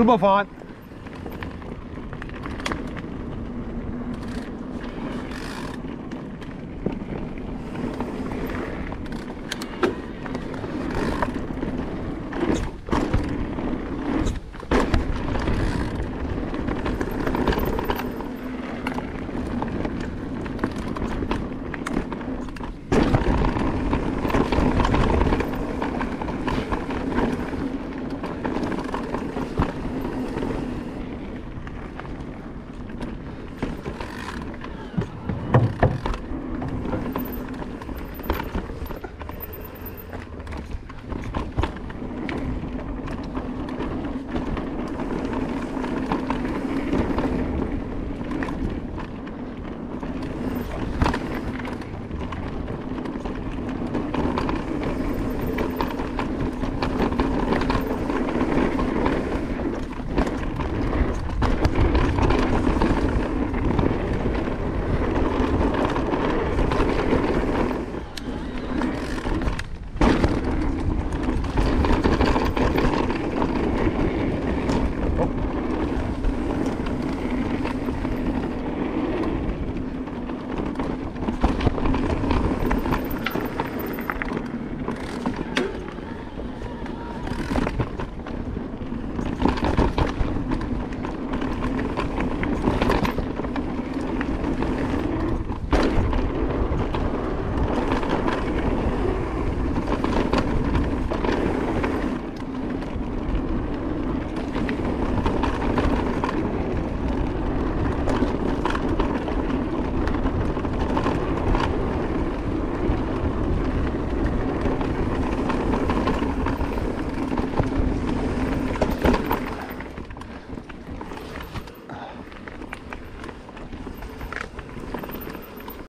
吃不饭